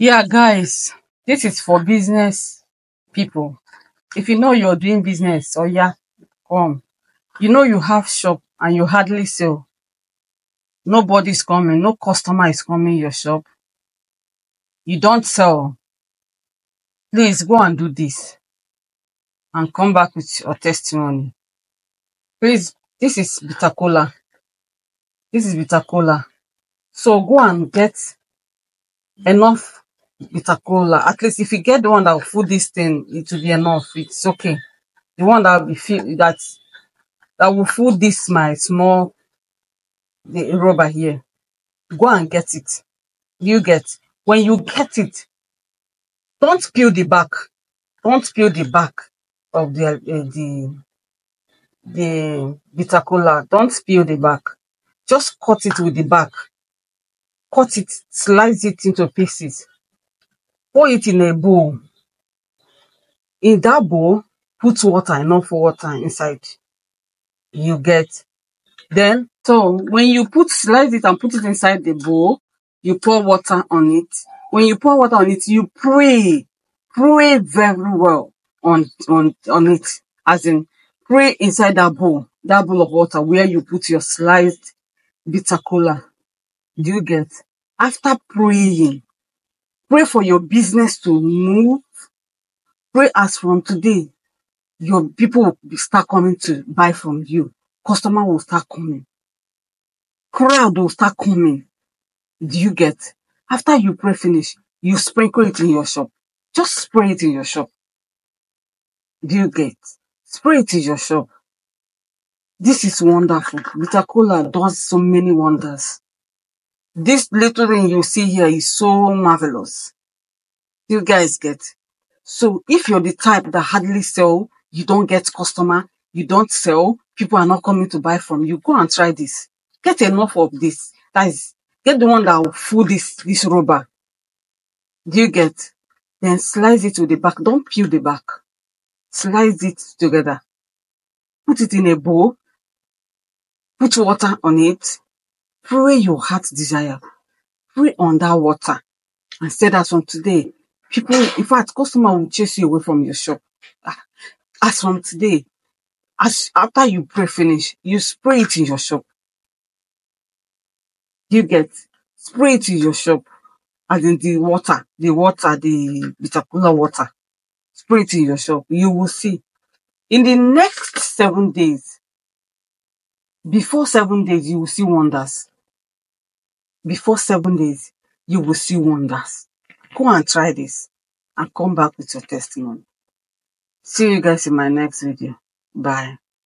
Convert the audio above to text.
Yeah, guys, this is for business people. If you know you're doing business, or yeah, come. You know you have shop and you hardly sell. Nobody's coming, no customer is coming your shop. You don't sell. Please go and do this and come back with your testimony. Please, this is bitter kola. This is bitter kola. So go and get enough bitter cola. At least if you get the one that will food this thing, it will be enough. It's okay. The one that will be feel that that will food this my small the rubber here. Go and get it. You get when you get it, don't peel the back. Don't peel the back of the uh, the the bitter cola. Don't peel the back. Just cut it with the back. Cut it, slice it into pieces. Pour it in a bowl. In that bowl, put water, enough for water inside. You get. Then, so when you put slice it and put it inside the bowl, you pour water on it. When you pour water on it, you pray. Pray very well on on on it. As in, pray inside that bowl, that bowl of water where you put your sliced bitter kola. Do you get? After praying, pray for your business to move. Pray as from today, your people will start coming to buy from you. Customer will start coming. Crowd will start coming. Do you get? After you pray finish, you sprinkle it in your shop. Just spray it in your shop. Do you get? Spray it in your shop. This is wonderful. Bitter kola does so many wonders. This little thing you see here is so marvelous. You guys get? So if you're the type that hardly sell, you don't get customer, you don't sell, people are not coming to buy from you, go and try this. Get enough of this. That is, get the one that will fool this, this rubber. Do you get? Then slice it with the back. Don't peel the back. Slice it together. Put it in a bowl. Put water on it. Pray your heart desire. Pray on that water. And say that from today, people, in fact, customer will chase you away from your shop. Ah, As from today, as after you pray finish, you spray it in your shop. You get spray it in your shop. As in the water, the water, the bitter water. Spray it in your shop. You will see. In the next seven days, before seven days, you will see wonders. Before seven days, you will see wonders. Go and try this and come back with your testimony. See you guys in my next video. Bye.